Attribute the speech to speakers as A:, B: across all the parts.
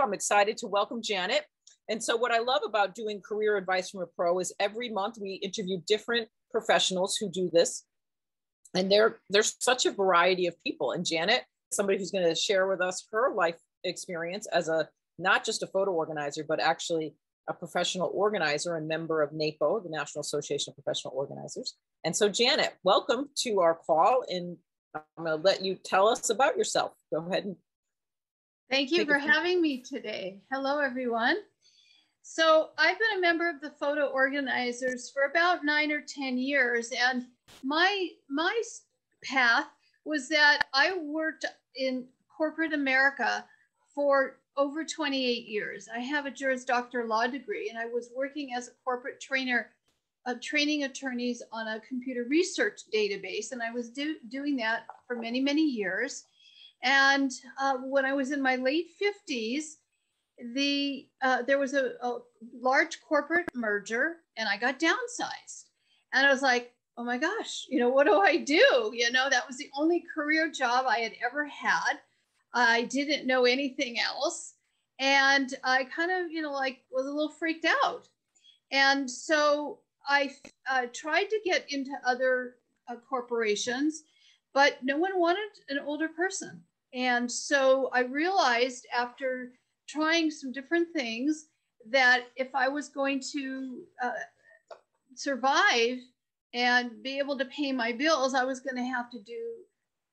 A: I'm excited to welcome Janet. And so, what I love about doing career advice from a pro is every month we interview different professionals who do this. And there, there's such a variety of people. And Janet, somebody who's going to share with us her life experience as a not just a photo organizer, but actually a professional organizer and member of NAPO, the National Association of Professional Organizers. And so, Janet, welcome to our call. And I'm going to let you tell us about yourself. Go ahead and.
B: Thank you for having me today. Hello, everyone. So, I've been a member of the photo organizers for about nine or 10 years. And my, my path was that I worked in corporate America for over 28 years. I have a Juris Doctor law degree, and I was working as a corporate trainer of training attorneys on a computer research database, and I was do, doing that for many, many years. And uh, when I was in my late 50s, the uh, there was a, a large corporate merger, and I got downsized. And I was like, oh my gosh, you know, what do I do? You know, that was the only career job I had ever had. I didn't know anything else. And I kind of, you know, like was a little freaked out. And so I uh, tried to get into other uh, corporations, but no one wanted an older person. And so I realized after trying some different things that if I was going to uh, survive and be able to pay my bills, I was going to have to do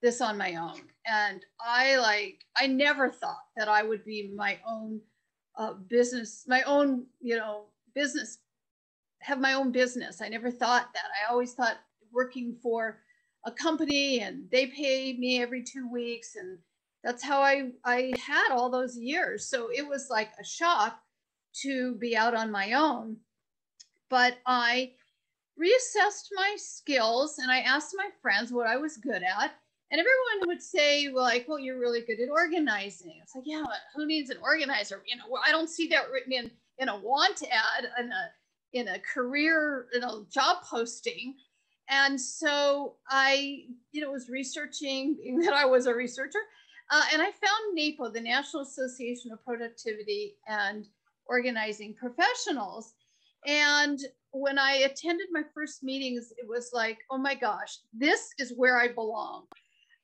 B: this on my own. And I like, I never thought that I would be my own uh, business, my own, you know, business, have my own business. I never thought that. I always thought working for a company and they pay me every two weeks. And that's how I, I had all those years. So it was like a shock to be out on my own. But I reassessed my skills and I asked my friends what I was good at. And everyone would say, well, like, well, you're really good at organizing. It's like, yeah, who needs an organizer? You know, I don't see that written in in a want ad in a in a career in a job posting. And so I, you know, was researching being that I was a researcher, uh, and I found NAPO, the National Association of Productivity and Organizing Professionals. And when I attended my first meetings, it was like, oh my gosh, this is where I belong.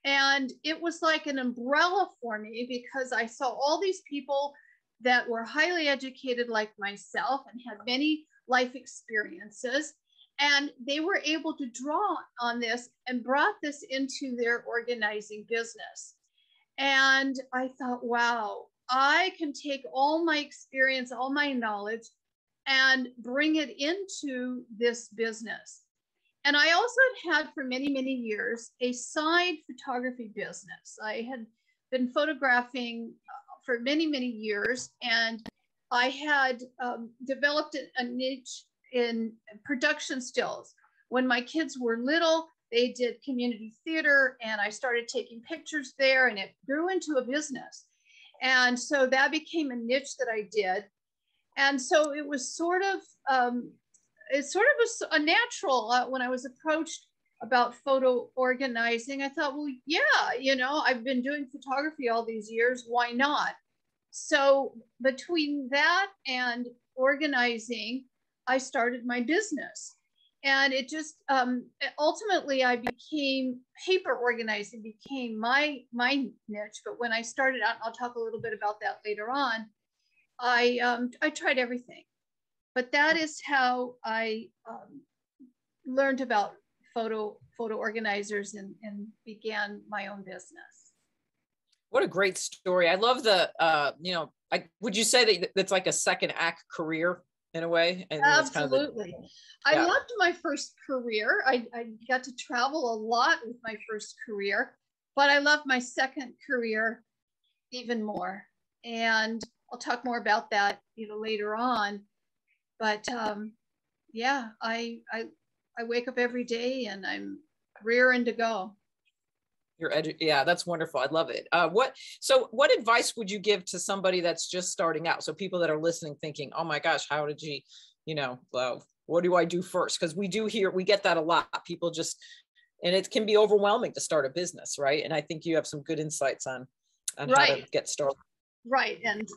B: And it was like an umbrella for me because I saw all these people that were highly educated like myself and had many life experiences. And they were able to draw on this and brought this into their organizing business. And I thought, wow, I can take all my experience, all my knowledge, and bring it into this business. And I also had for many, many years a side photography business. I had been photographing uh, for many, many years, and I had um, developed a niche in production stills. When my kids were little, they did community theater, and I started taking pictures there, and it grew into a business. And so that became a niche that I did. And so it was sort of um, it sort of was a natural uh, when I was approached about photo organizing. I thought, well, yeah, you know, I've been doing photography all these years. Why not? So between that and organizing, I started my business. And it just um, ultimately I became paper organizing became my my niche. But when I started out, I'll talk a little bit about that later on. I um, I tried everything but that is how I um, learned about photo photo organizers and, and began my own business.
A: What a great story! I love the uh, you know. I, would you say that that's like a second act career in a way?
B: And Absolutely. Kind of the, yeah. I loved my first career. I, I got to travel a lot with my first career, but I love my second career even more. And I'll talk more about that, you know, later on but um, yeah, I, I, I wake up every day and I'm rearing to go.
A: Your edu- yeah, that's wonderful. I love it. Uh, what so? What advice would you give to somebody that's just starting out? So people that are listening, thinking, "Oh my gosh, how did you, you know, well, what do I do first? Because we do hear we get that a lot. People just, and it can be overwhelming to start a business, right? And I think you have some good insights on on right. how to get started.
B: Right, and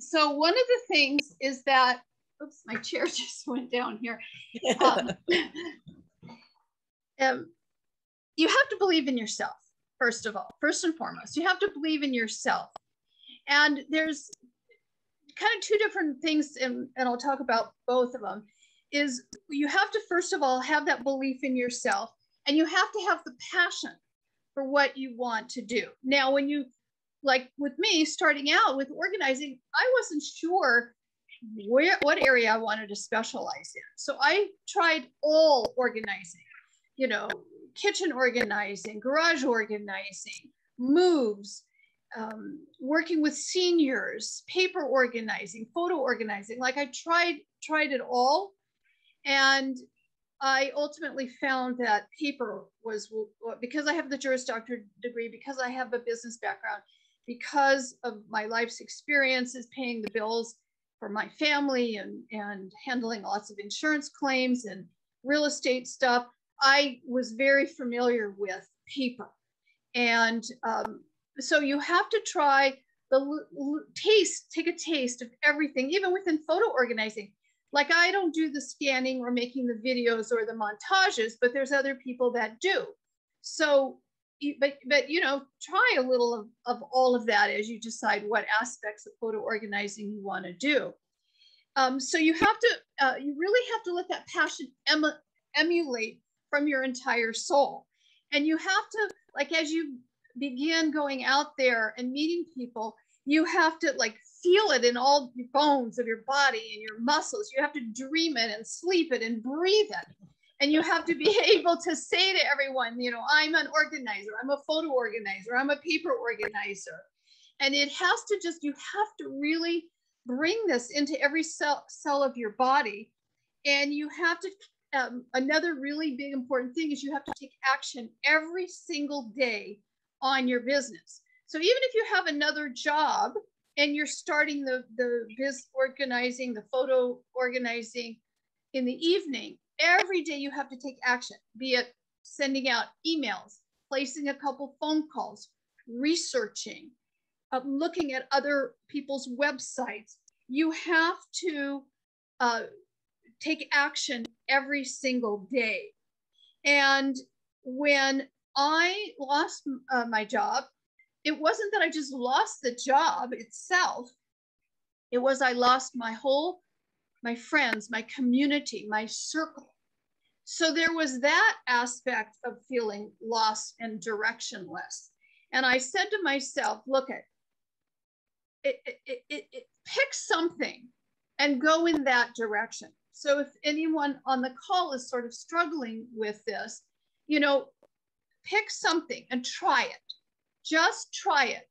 B: so one of the things is that, oops, my chair just went down here. Um, um, you have to believe in yourself, first of all, first and foremost. You have to believe in yourself. And there's kind of two different things, and, and I'll talk about both of them. Is you have to, first of all, have that belief in yourself, and you have to have the passion for what you want to do. Now, when you, like with me, starting out with organizing, I wasn't sure where what area I wanted to specialize in. So I tried all organizing, you know, kitchen organizing, garage organizing, moves, um, working with seniors, paper organizing, photo organizing. Like I tried tried it all, and I ultimately found that paper was because I have the Juris Doctor degree, because I have a business background, because of my life's experiences paying the bills for my family and, and handling lots of insurance claims and real estate stuff, I was very familiar with paper. And um, so you have to try the taste, take a taste of everything, even within photo organizing. Like I don't do the scanning or making the videos or the montages, but there's other people that do. So, but but you know, try a little of, of all of that as you decide what aspects of photo organizing you want to do. Um, so you have to, uh, you really have to let that passion em emulate from your entire soul, and you have to, like, as you begin going out there and meeting people, you have to like feel it in all the bones of your body and your muscles. You have to dream it and sleep it and breathe it. And you have to be able to say to everyone, you know, I'm an organizer, I'm a photo organizer, I'm a paper organizer. And it has to just, you have to really bring this into every cell, cell of your body. And you have to, um, another really big important thing is you have to take action every single day on your business. So even if you have another job and you're starting the, the biz organizing, the photo organizing in the evening, every day you have to take action, be it sending out emails, placing a couple phone calls, researching, uh, looking at other people's websites. You have to uh, take action every single day. And when I lost uh, my job, it wasn't that I just lost the job itself. It was I lost my whole, my friends, my community, my circle. So there was that aspect of feeling lost and directionless. And I said to myself, look at it, it, it, it pick something and go in that direction. So if anyone on the call is sort of struggling with this, you know, pick something and try it just try it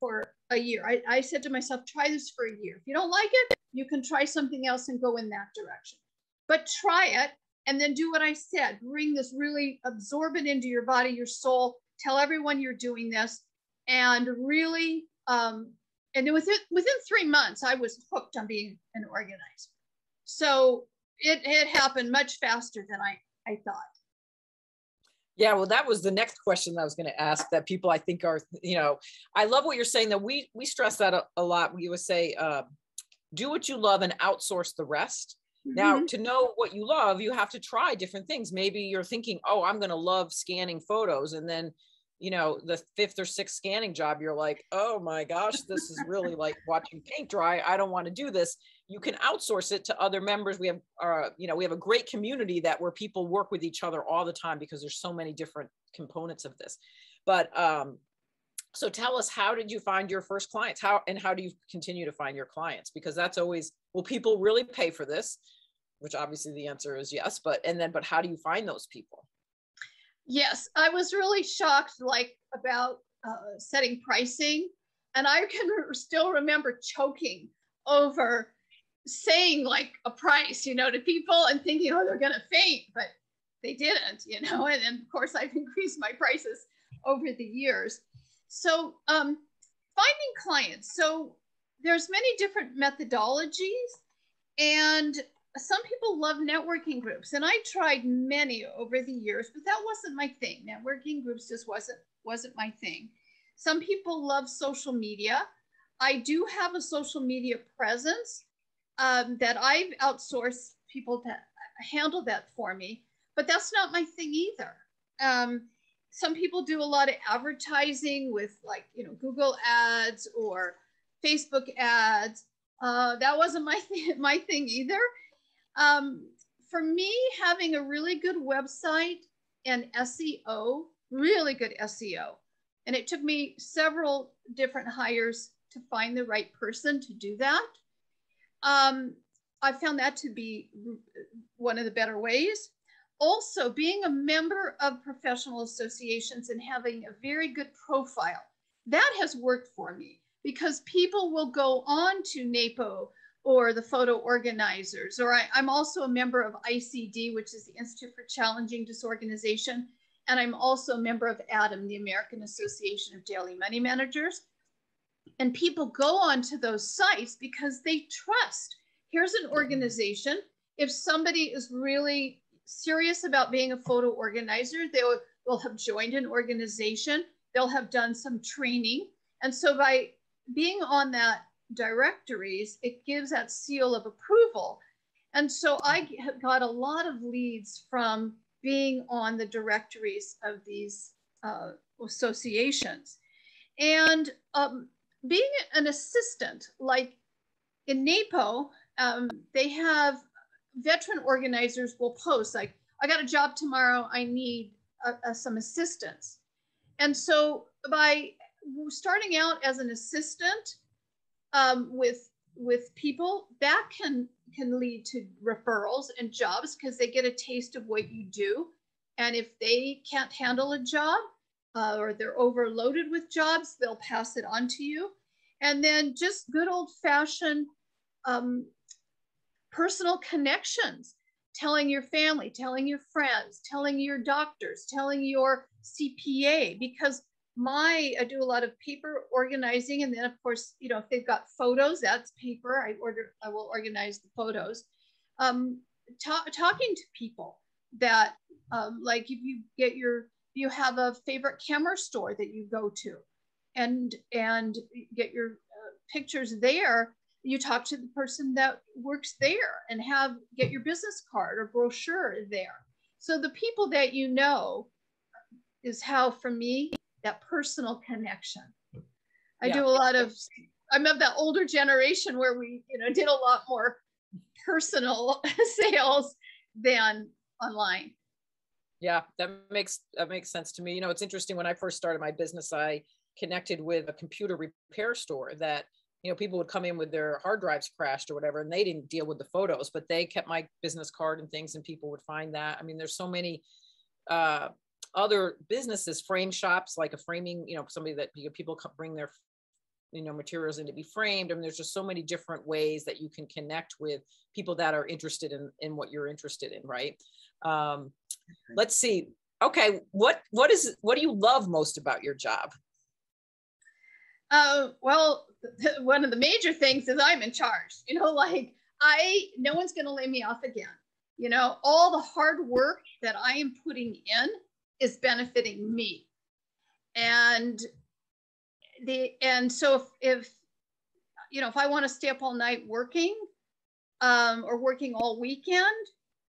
B: for a year. I, I said to myself, try this for a year. If you don't like it, you can try something else and go in that direction. But try it and then do what I said. Bring this really, absorb it into your body, your soul. Tell everyone you're doing this, and really, um, and then within within three months, I was hooked on being an organizer. So it it happened much faster than I I thought.
A: Yeah, well, that was the next question I was going to ask. That people, I think, are you know, I love what you're saying. That we we stress that a, a lot. We would say, uh, do what you love and outsource the rest. Mm-hmm. Now, to know what you love, you have to try different things. Maybe you're thinking, oh, I'm going to love scanning photos, and then, you know, the fifth or sixth scanning job, you're like, oh my gosh, this is really like watching paint dry. I don't want to do this you can outsource it to other members. We have, uh, you know, we have a great community that where people work with each other all the time because there's so many different components of this. But um, so tell us, how did you find your first clients? How and how do you continue to find your clients? Because that's always, will people really pay for this? Which obviously the answer is yes. But and then, but how do you find those people?
B: Yes, I was really shocked, like about uh, setting pricing, and I can still remember choking over saying like a price, you know, to people and thinking, oh, they're going to faint, but they didn't, you know. And of course, I've increased my prices over the years. So, um, finding clients. So, there's many different methodologies, and some people love networking groups, and I tried many over the years, but that wasn't my thing. Networking groups just wasn't wasn't my thing. Some people love social media. I do have a social media presence um, that I've outsourced people to handle that for me, but that's not my thing either. Um, some people do a lot of advertising with like, you know, Google ads or Facebook ads. Uh, that wasn't my, th- my thing either. Um, for me, having a really good website and SEO, really good SEO, and it took me several different hires to find the right person to do that. Um, I found that to be one of the better ways. Also, being a member of professional associations and having a very good profile, that has worked for me because people will go on to NAPO or the photo organizers, or I, am also a member of ICD, which is the Institute for Challenging Disorganization. And I'm also a member of ADAM, the American Association of Daily Money Managers. And people go onto those sites because they trust. Here's an organization. If somebody is really serious about being a photo organizer, they will, have joined an organization, they'll have done some training. And so by being on that directories, it gives that seal of approval. And so I got a lot of leads from being on the directories of these uh, associations. And um, being an assistant, like in NAPO, um, they have veteran organizers will post like, I got a job tomorrow, I need uh, uh, some assistance. And so by starting out as an assistant um, with with people, that can can lead to referrals and jobs because they get a taste of what you do. And if they can't handle a job uh, or they're overloaded with jobs, they'll pass it on to you. And then just good old fashioned um, personal connections, telling your family, telling your friends, telling your doctors, telling your CPA, because my I do a lot of paper organizing, and then of course, you know, if they've got photos, that's paper. I order, I will organize the photos. Um, ta- talking to people that, um, like, if you get your, you have a favorite camera store that you go to, and and get your uh, pictures there. You talk to the person that works there, and have get your business card or brochure there. So the people that you know is how, for me, that personal connection. I yeah. do a lot of, I'm of that older generation where we, you know, did a lot more personal sales than online.
A: Yeah, that makes that makes sense to me. You know, it's interesting when I first started my business, I connected with a computer repair store that you know people would come in with their hard drives crashed or whatever and they didn't deal with the photos but they kept my business card and things and people would find that i mean there's so many uh, other businesses, frame shops, like a framing, you know, somebody that you know, people bring their, you know, materials in to be framed. I mean, there's just so many different ways that you can connect with people that are interested in, in what you're interested in, right? Um, let's see. Okay, what what is what do you love most about your job?
B: Uh, well, one of the major things is I'm in charge. You know, like I, no one's going to lay me off again. You know, all the hard work that I am putting in is benefiting me and the and so if, if you know if i want to stay up all night working um, or working all weekend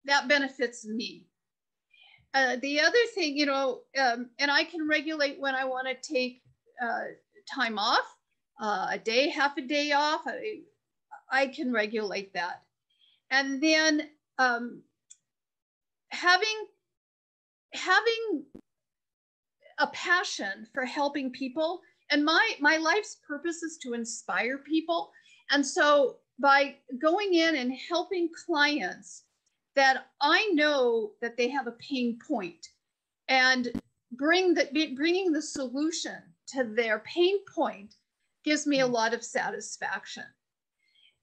B: that benefits me. Uh, the other thing you know um, and i can regulate when i want to take uh, time off uh, a day half a day off I, I can regulate that. And then um, having having a passion for helping people and my my life's purpose is to inspire people. And so by going in and helping clients that i know that they have a pain point and bring the bringing the solution to their pain point gives me a mm. lot of satisfaction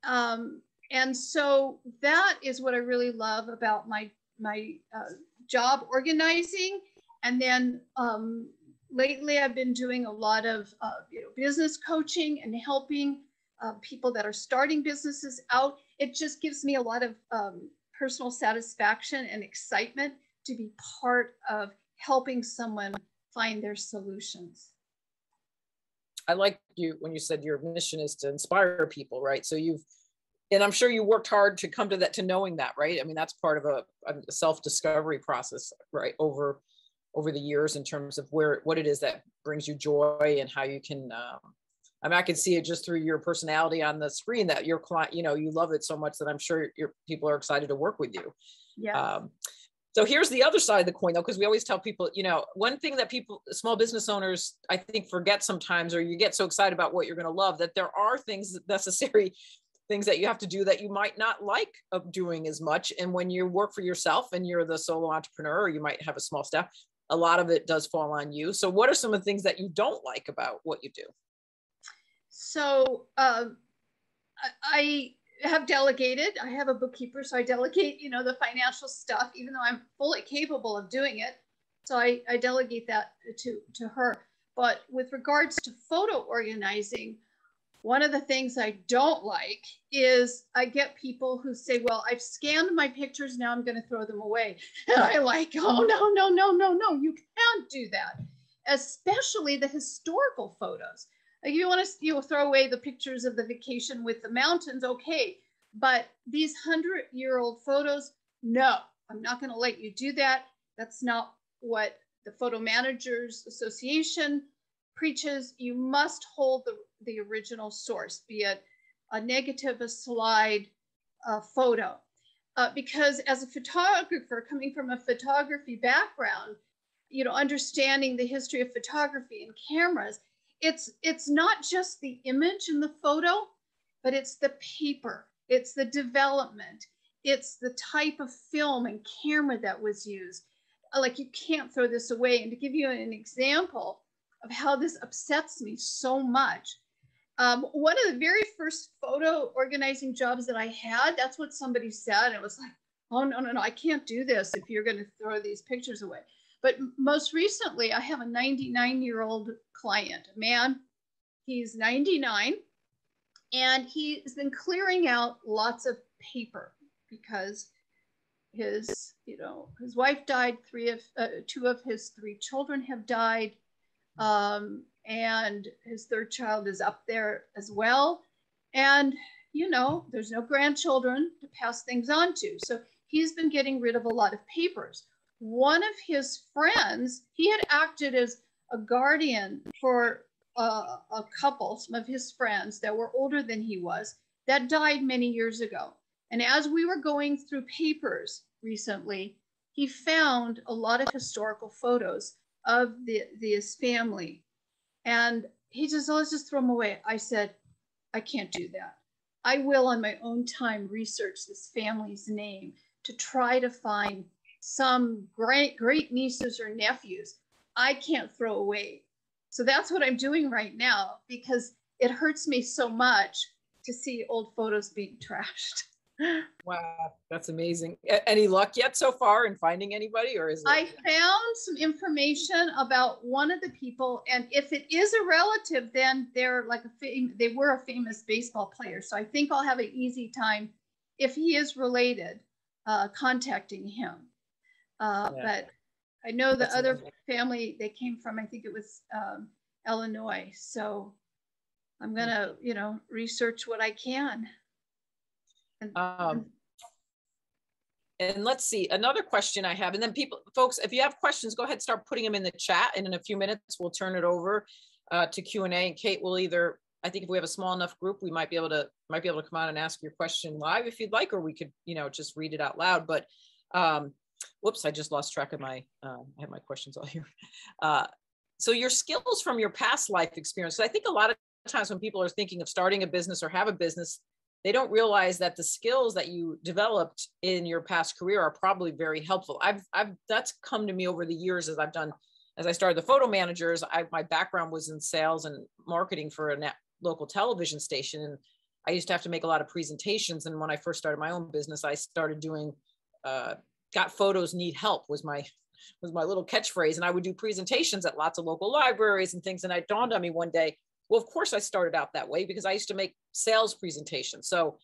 B: um, and so that is what i really love about my my uh, job organizing. And then um, lately, I've been doing a lot of uh, you know, business coaching and helping uh, people that are starting businesses out. It just gives me a lot of um, personal satisfaction and excitement to be part of helping someone find their solutions.
A: I like you when you said your mission is to inspire people, right? So you've, and I'm sure you worked hard to come to that, to knowing that, right? I mean, that's part of a, a self-discovery process, right? Over, over the years in terms of where, what it is that brings you joy and how you can, um, I mean, I can see it just through your personality on the screen that your client, you know, you love it so much that I'm sure your people are excited to work with you.
B: Yeah. Um,
A: so here's the other side of the coin though, because we always tell people, you know, one thing that people, small business owners, I think forget sometimes, or you get so excited about what you're going to love that there are things necessary things that you have to do that you might not like of doing as much. And when you work for yourself and you're the solo entrepreneur, or you might have a small staff, a lot of it does fall on you. So what are some of the things that you don't like about what you do?
B: So um, I have delegated. I have a bookkeeper, so I delegate, you know, the financial stuff, even though I'm fully capable of doing it. So I, I delegate that to, to her. But with regards to photo organizing, one of the things I don't like is I get people who say, Well, I've scanned my pictures, now I'm going to throw them away. And I like, Oh, no, no, no, no, no, you can't do that, especially the historical photos. Like you want to you know, throw away the pictures of the vacation with the mountains, okay. But these hundred year old photos, no, I'm not going to let you do that. That's not what the Photo Managers Association preaches. You must hold the, the original source, be it a negative, a slide, a photo. Uh, because as a photographer coming from a photography background, you know, understanding the history of photography and cameras, it's it's not just the image in the photo, but it's the paper, it's the development, it's the type of film and camera that was used. Like you can't throw this away. And to give you an example of how this upsets me so much, um, one of the very first photo organizing jobs that I had, that's what somebody said. It was like, oh no, no, no, I can't do this if you're going to throw these pictures away. But most recently, I have a 99 year old client, a man. He's 99 and he's been clearing out lots of paper because his you know his wife died three of uh, two of his three children have died um, and his third child is up there as well. And you know there's no grandchildren to pass things on to. So he's been getting rid of a lot of papers one of his friends, he had acted as a guardian for a, a couple, some of his friends that were older than he was, that died many years ago. And as we were going through papers recently, he found a lot of historical photos of the, this family. And he just, oh, let's just throw them away. I said, I can't do that. I will, on my own time, research this family's name to try to find some great great nieces or nephews I can't throw away. So that's what I'm doing right now because it hurts me so much to see old photos being trashed.
A: wow, that's amazing. Any luck yet so far in finding anybody or is it-
B: I found some information about one of the people and if it is a relative then they're like a fam- they were a famous baseball player. So I think I'll have an easy time if he is related uh, contacting him. Uh, yeah. But I know the That's other amazing. family they came from, I think it was um, Illinois. So I'm going to, you know, research what I can.
A: And, um, and let's see another question I have. And then people, folks, if you have questions, go ahead, start putting them in the chat. And in a few minutes, we'll turn it over uh, to Q and A. And Kate will either, I think if we have a small enough group, we might be able to might be able to come out and ask your question live if you'd like, or we could, you know, just read it out loud. But um, whoops, I just lost track of my, uh, I have my questions all here. Uh, so your skills from your past life experience. So I think a lot of times when people are thinking of starting a business or have a business, they don't realize that the skills that you developed in your past career are probably very helpful. I've, I've that's come to me over the years as I've done, as I started the photo managers. I, my background was in sales and marketing for a net, local television station, and I used to have to make a lot of presentations. And when I first started my own business, I started doing uh, got photos need help was my was my little catchphrase. And i would do presentations at lots of local libraries and things. And it dawned on me one day well of course i started out that way because i used to make sales presentations. So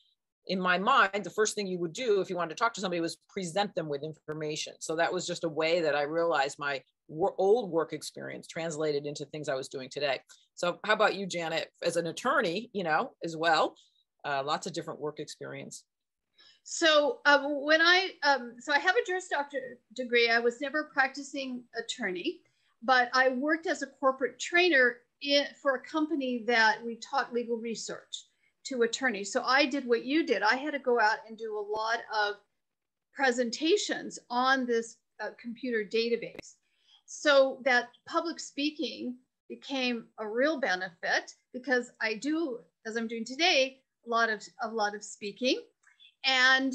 A: in my mind the first thing you would do if you wanted to talk to somebody was present them with information. So that was just a way that i realized my old work experience translated into things I was doing today. So how about you, Janet, as an attorney, you know, as well, uh, lots of different work experience.
B: So um, when I, um, so I have a Juris Doctor degree. I was never a practicing attorney, but I worked as a corporate trainer in, for a company that we taught legal research to attorneys. So I did what you did. I had to go out and do a lot of presentations on this uh, computer database. So that public speaking became a real benefit because I do, as I'm doing today, a lot of a lot of speaking, and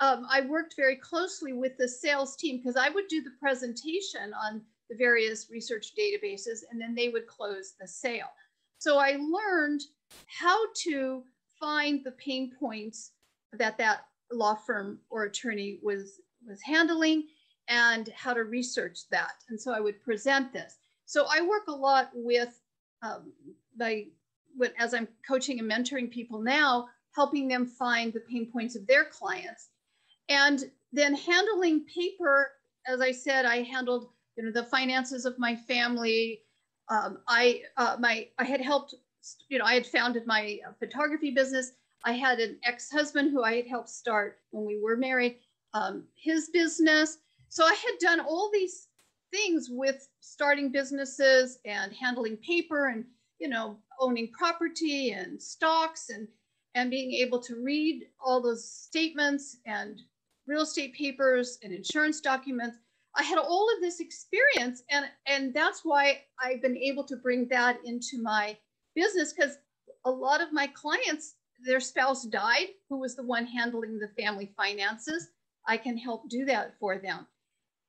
B: um, I worked very closely with the sales team because I would do the presentation on the various research databases, and then they would close the sale. So I learned how to find the pain points that that law firm or attorney was was handling and how to research that. And so I would present this. So I work a lot with um, my, as I'm coaching and mentoring people now, helping them find the pain points of their clients. And then handling paper, as I said, I handled you know the finances of my family. Um, I uh, my I had helped you know I had founded my photography business. I had an ex-husband who I had helped start when we were married, um, his business. So I had done all these things with starting businesses and handling paper and you know owning property and stocks and and being able to read all those statements and real estate papers and insurance documents i had all of this experience and and that's why i've been able to bring that into my business because a lot of my clients their spouse died who was the one handling the family finances i can help do that for them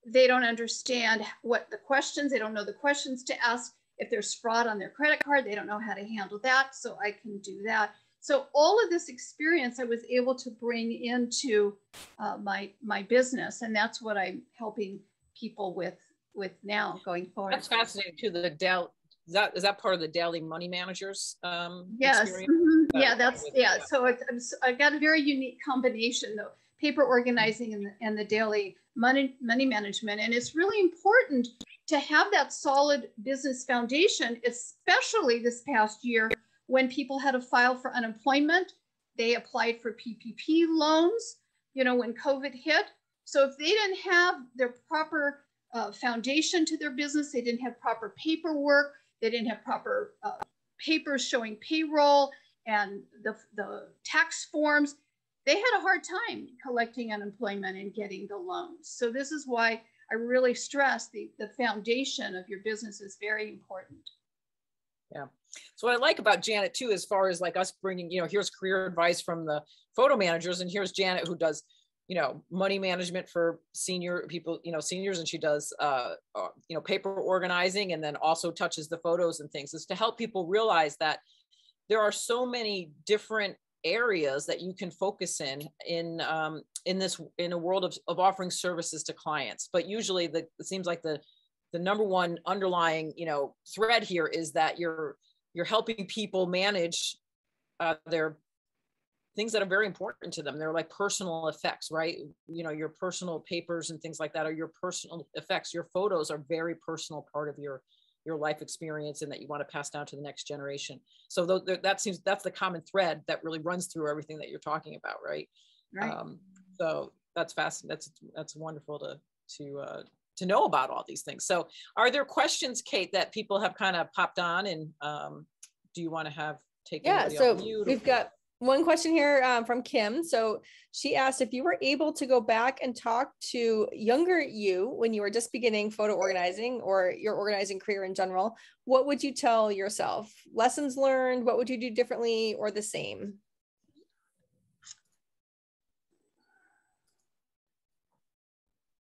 B: they don't understand what the questions, they don't know the questions to ask. If there's fraud on their credit card, they don't know how to handle that. So I can do that. So all of this experience I was able to bring into uh, my my business, and that's what I'm helping people with with now going forward.
A: That's fascinating too. The Dell is that is that part of the daily money managers? Um,
B: yes. Mm-hmm. Yeah, that's yeah. So it's, I've got a very unique combination though paper organizing and the, and the daily money money management and it's really important to have that solid business foundation especially this past year when people had to file for unemployment they applied for ppp loans you know when covid hit so if they didn't have their proper uh, foundation to their business they didn't have proper paperwork they didn't have proper uh, papers showing payroll and the, the tax forms they had a hard time collecting unemployment and getting the loans. So this is why I really stress the, the foundation of your business is very important.
A: Yeah. So what I like about Janet too, as far as like us bringing, you know, here's career advice from the photo managers, and here's Janet who does, you know, money management for senior people, you know, seniors, and she does, uh, uh, you know, paper organizing, and then also touches the photos and things, is to help people realize that there are so many different areas that you can focus in in um, in this in a world of, of offering services to clients but usually the it seems like the the number one underlying you know thread here is that you're you're helping people manage uh, their things that are very important to them they're like personal effects right you know your personal papers and things like that are your personal effects your photos are very personal part of your your life experience and that you want to pass down to the next generation. So th- that seems that's the common thread that really runs through everything that you're talking about, right?
B: Right. Um,
A: so that's fascinating That's that's wonderful to to uh, to know about all these things. So are there questions, Kate, that people have kind of popped on, and um, do you want to have take?
C: Yeah. So we've got one question here um, from Kim. So she asked if you were able to go back and talk to younger you when you were just beginning photo organizing or your organizing career in general, what would you tell yourself? Lessons learned? What would you do differently or the same?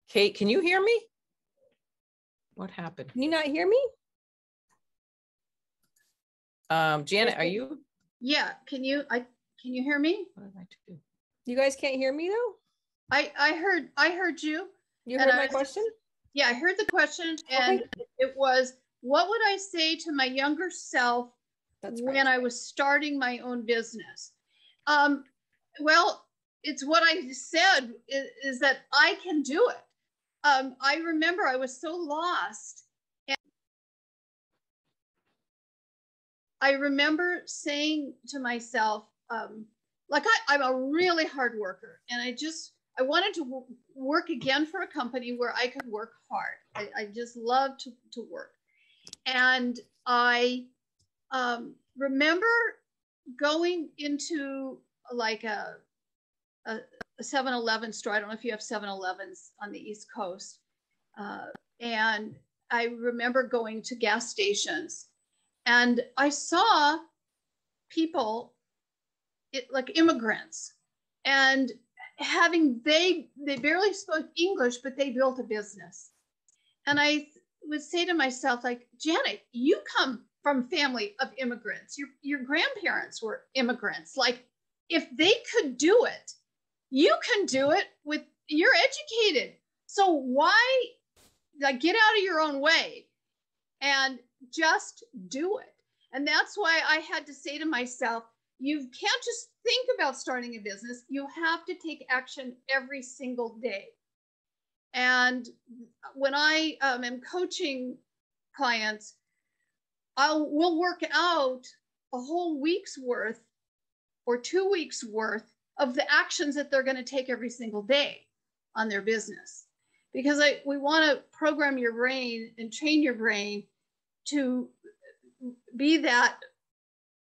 A: Kate, can you hear me? What happened?
C: Can you not hear me?
A: Um, Janet, are you?
B: Yeah, can you? I can you hear me?
C: You guys can't hear me though?
B: I I heard I heard you.
C: You heard my question?
B: Yeah, I heard the question and okay. it was what would I say to my younger self That's when I was starting my own business? Um, well, it's what I said is, is, that I can do it. Um, I remember I was so lost. And I remember saying to myself, um, like I, I'm a really hard worker, and I just I wanted to work again for a company where I could work hard. I, I just love to, to work. And I um, remember going into like a, a, 7-Eleven store. I don't know if you have 7-Elevens on the East Coast. Uh, and I remember going to gas stations and I saw people it, like immigrants and having they they barely spoke english but they built a business and i would say to myself like janet you come from family of immigrants your your grandparents were immigrants like if they could do it you can do it with you're educated so why like get out of your own way and just do it and that's why i had to say to myself you can't just think about starting a business. You have to take action every single day. And when I um, am coaching clients, I'll we'll work out a whole week's worth or two weeks worth of the actions that they're going to take every single day on their business. Because I, we want to program your brain and train your brain to be that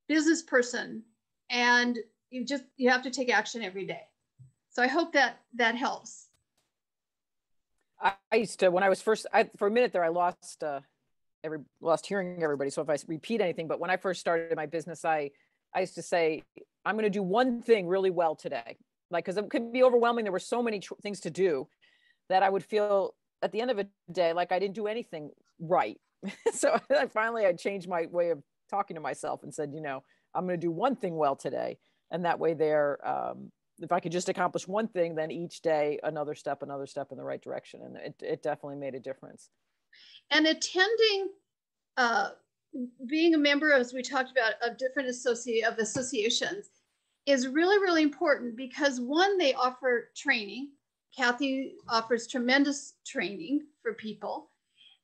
B: business person and you just you have to take action every day. So i hope that that helps.
A: I, I used to when i was first I, for a minute there i lost uh every lost hearing everybody. So if i repeat anything but when i first started my business i i used to say i'm going to do one thing really well today like because it could be overwhelming there were so many tr- things to do that i would feel at the end of a day like i didn't do anything right so I finally i changed my way of talking to myself and said you know I'm going to do one thing well today. And that way, there, um, if I could just accomplish one thing, then each day another step, another step in the right direction. And it, it definitely made a difference.
B: And attending, uh, being a member, as we talked about, of different associate of associations is really, really important because one, they offer training. Cathi offers tremendous training for people.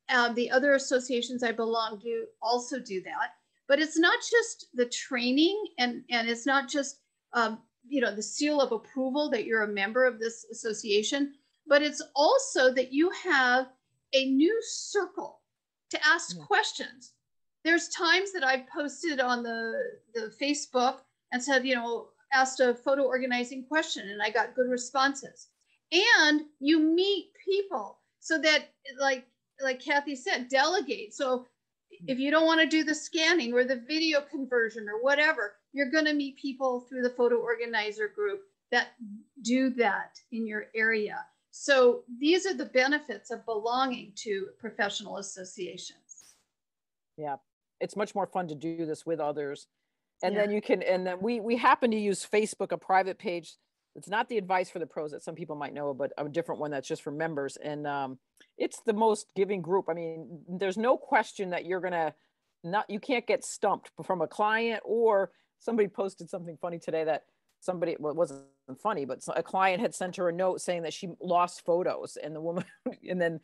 B: Uh, the other associations I belong to also do that but it's not just the training and and it's not just um, you know the seal of approval that you're a member of this association but it's also that you have a new circle to ask mm. questions there's times that i've posted on the the facebook and said you know asked a photo organizing question and i got good responses and you meet people so that like like cathi said delegate so hmm. if you don't want to do the scanning or the video conversion or whatever, you're going to meet people through the photo organizer group that do that in your area. So these are the benefits of belonging to professional associations.
A: Yeah, it's much more fun to do this with others. And yeah. then you can, and then we we happen to use Facebook, a private page. It's not the advice for the pros that some people might know, but a different one that's just for members. And um, it's the most giving group. I mean, there's no question that you're gonna not you can't get stumped from a client or somebody posted something funny today that somebody well, it wasn't funny, but a client had sent her a note saying that she lost photos, and the woman and then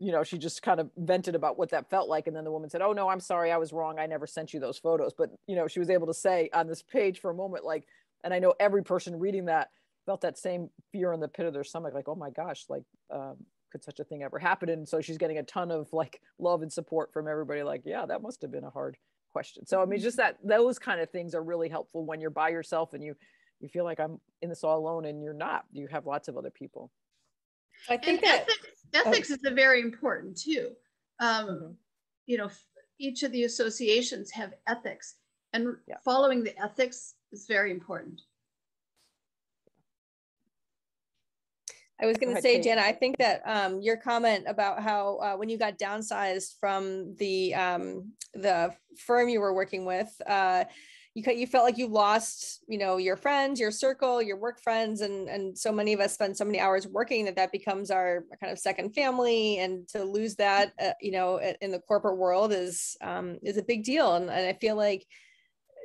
A: you know she just kind of vented about what that felt like and then the woman said oh no i'm sorry i was wrong i never sent you those photos. But you know she was able to say on this page for a moment like and i know every person reading that felt that same fear in the pit of their stomach like oh my gosh like um, could such a thing ever happen? And so she's getting a ton of like love and support from everybody like yeah that must have been a hard question. So i mean just that those kind of things are really helpful when you're by yourself and you you feel like i'm in this all alone and you're not you have lots of other people
B: i think and that ethics, ethics oh. is very important too um, mm-hmm. you know each of the associations have ethics and yeah. following the ethics is very important
C: I was going to say, Jenna, I think that um, your comment about how uh, when you got downsized from the um, the firm you were working with, uh, you you felt like you lost, you know, your friends, your circle, your work friends, and and so many of us spend so many hours working that that becomes our kind of second family, and to lose that, uh, you know, in the corporate world is um, is a big deal, and, and I feel like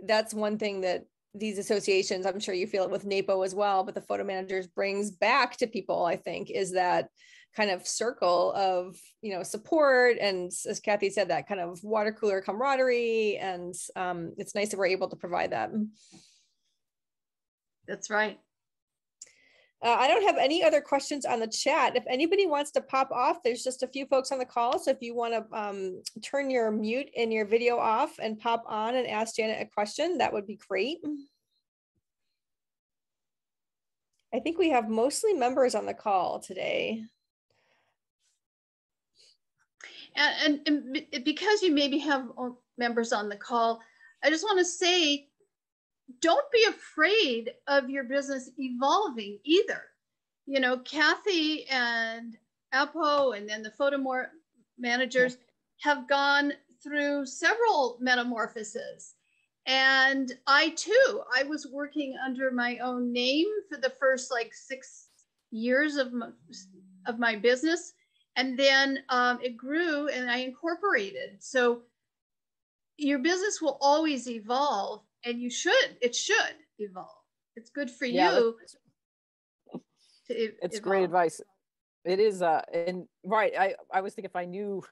C: that's one thing that these associations i'm sure you feel it with napo as well but the photo managers brings back to people i think is that kind of circle of you know support and as cathi said that kind of water cooler camaraderie and um, it's nice that we're able to provide that
B: that's right
C: uh, I don't have any other questions on the chat. If anybody wants to pop off, there's just a few folks on the call. So if you want to um, turn your mute and your video off and pop on and ask Janet a question, that would be great. I think we have mostly members on the call today.
B: And, and, and because you maybe have members on the call, I just want to say don't be afraid of your business evolving either. You know, Cathi and APPO and then the photomore managers have gone through several metamorphoses. And I too, I was working under my own name for the first like six years of my, of my business. And then um, it grew and I incorporated. So your business will always evolve and you should it should evolve. It's good for yeah, you
A: it's evolve. great advice. It is uh and right i i was thinking if i knew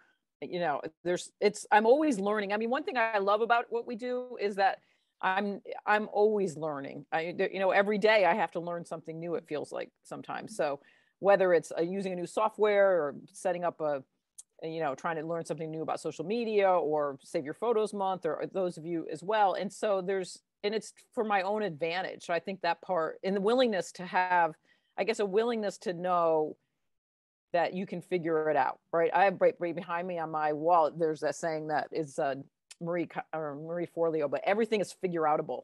A: you know there's it's i'm always learning. I mean one thing i love about what we do is that i'm i'm always learning. I you know every day i have to learn something new it feels like sometimes. So whether it's uh, using a new software or setting up a you know trying to learn something new about social media or save your photos month or those of you as well. And so there's and it's for my own advantage. I think that part and the willingness to have i guess a willingness to know that you can figure it out right? I have right, right behind me on my wall there's that saying that is uh, marie or marie forleo but everything is figure outable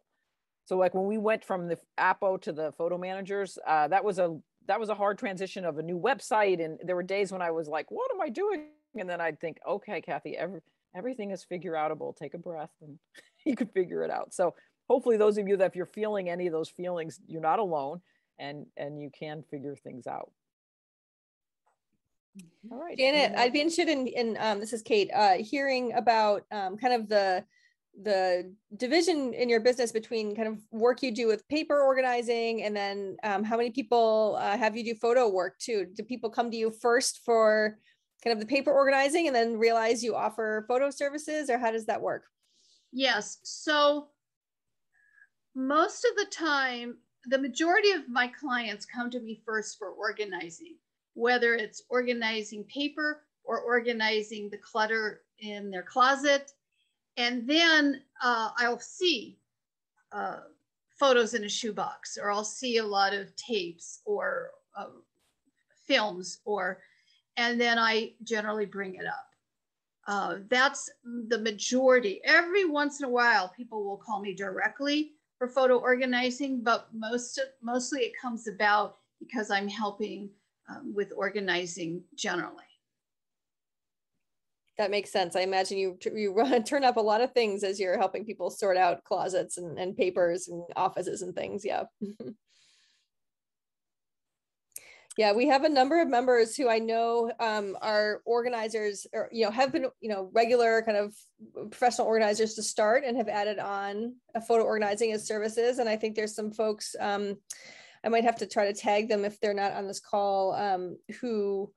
A: so like when we went from the APPO to the photo managers uh, that was a that was a hard transition of a new website and there were days when i was like what am i doing and then I'd think, okay, Cathi, every, everything is figure outable. Take a breath and you can figure it out. So hopefully those of you that if you're feeling any of those feelings, you're not alone and and you can figure things out.
C: Mm-hmm. All right. Janet, I'd be interested in, in um, this is Kate, uh, hearing about um, kind of the the division in your business between kind of work you do with paper organizing and then um, how many people uh, have you do photo work too? Do people come to you first for kind of the paper organizing and then realize you offer photo services or how does that work?
B: Yes. So most of the time, the majority of my clients come to me first for organizing, whether it's organizing paper or organizing the clutter in their closet. And then uh, I'll see uh, photos in a shoebox, or I'll see a lot of tapes or uh, films or and then I generally bring it up. Uh, that's the majority. Every once in a while, people will call me directly for photo organizing, but most mostly it comes about because I'm helping um, with organizing generally.
C: That makes sense. I imagine you you run, turn up a lot of things as you're helping people sort out closets and, and papers and offices and things. Yeah. Yeah, we have a number of members who I know um, are organizers, or you know, have been you know regular kind of professional organizers to start, and have added on a photo organizing as services. And I think there's some folks um, I might have to try to tag them if they're not on this call um, who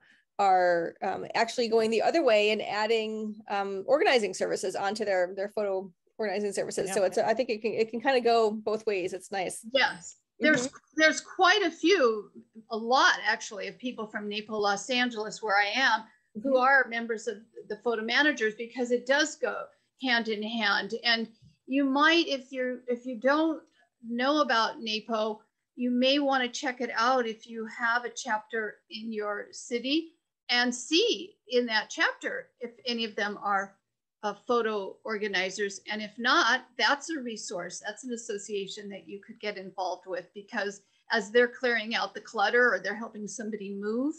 C: are um, actually going the other way and adding um, organizing services onto their their photo organizing services. Yeah. So it's I think it can it can kind of go both ways. It's nice.
B: Yes there's mm-hmm. there's quite a few a lot actually of people from NAPO Los Angeles where I am mm-hmm. who are members of the photo managers because it does go hand in hand and you might if you're if you don't know about NAPO you may want to check it out if you have a chapter in your city and see in that chapter if any of them are uh, photo organizers. And if not, that's a resource. That's an association that you could get involved with because as they're clearing out the clutter or they're helping somebody move,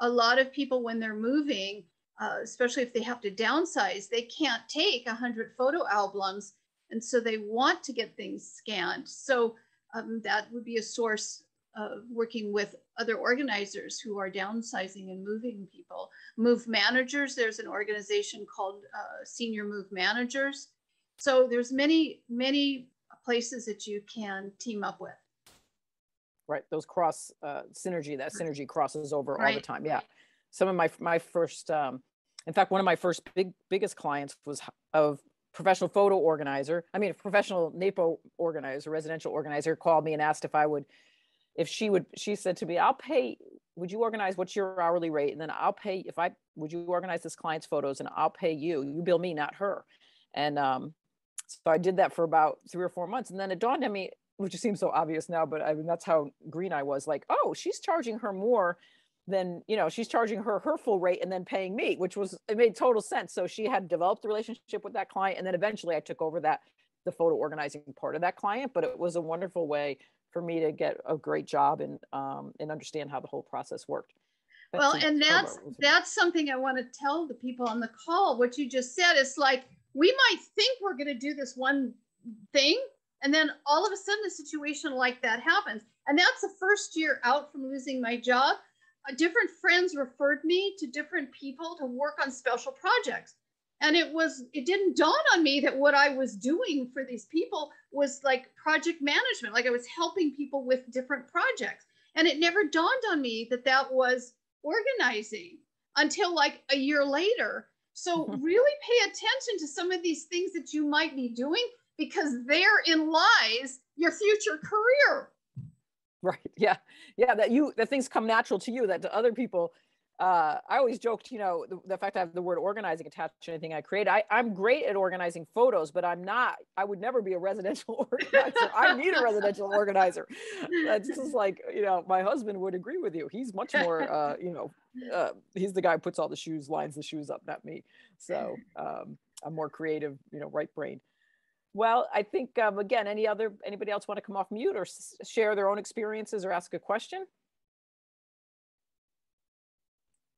B: a lot of people, when they're moving, uh, especially if they have to downsize, they can't take 100 photo albums. And so they want to get things scanned. So um, that would be a source uh, working with other organizers who are downsizing and moving people. Move managers, there's an organization called uh, Senior Move Managers. So there's many, many places that you can team up with.
A: Right, those cross uh, synergy, that synergy crosses over right. all the time. Yeah. some of my my first um, in fact one of my first big biggest clients was of professional photo organizer i mean a professional napo organizer residential organizer called me and asked if i would if she would she said to me i'll pay would you organize what's your hourly rate? And then i'll pay if i would you organize this client's photos and i'll pay you you bill me not her. And um so i did that for about three or four months. And then it dawned on me which seems so obvious now but i mean that's how green i was like oh she's charging her more than you know she's charging her her full rate and then paying me which was it made total sense. So she had developed a relationship with that client and then eventually i took over that the photo organizing part of that client but it was a wonderful way for me to get a great job and um, and understand how the whole process worked.
B: Well and that's that's something i want to tell the people on the call. What you just said is like we might think we're going to do this one thing and then all of a sudden a situation like that happens. And that's the first year out from losing my job. Uh, different friends referred me to different people to work on special projects and it was it didn't dawn on me that what i was doing for these people was like project management like i was helping people with different projects. And it never dawned on me that that was organizing until like a year later. So mm-hmm. really pay attention to some of these things that you might be doing because therein lies your future career.
A: Right. Yeah. Yeah. That you that things come natural to you that to other people uh, I always joked, you know, the, the, fact I have the word organizing attached to anything I create. I, I'm great at organizing photos, but I'm not, I would never be a residential organizer. I need a residential organizer. That's just like, you know, my husband would agree with you. He's much more, uh, you know, uh, he's the guy who puts all the shoes, lines the shoes up, not me. So um, I'm more creative, you know, right brain. Well, I think, um, again, any other, anybody else want to come off mute or s- share their own experiences or ask a question?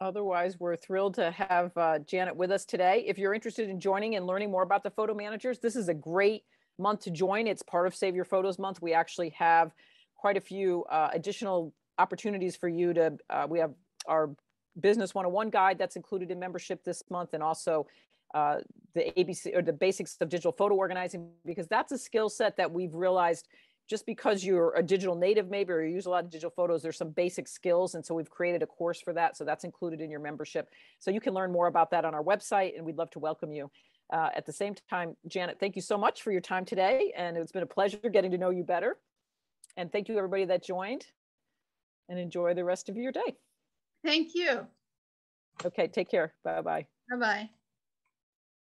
A: Otherwise, we're thrilled to have uh, Janet with us today. If you're interested in joining and learning more about the photo managers, this is a great month to join. It's part of Save Your Photos Month. We actually have quite a few uh, additional opportunities for you to, uh, we have our Business 101 guide that's included in membership this month and also uh, the ABC or the basics of digital photo organizing, because that's a skill set that we've realized just because you're a digital native maybe or you use a lot of digital photos there's some basic skills and so we've created a course for that so that's included in your membership. So you can learn more about that on our website and we'd love to welcome you. Uh, at the same time janet thank you so much for your time today and it's been a pleasure getting to know you better. And thank you everybody that joined and enjoy the rest of your day.
B: Thank you.
A: Okay take care. Bye bye
B: bye bye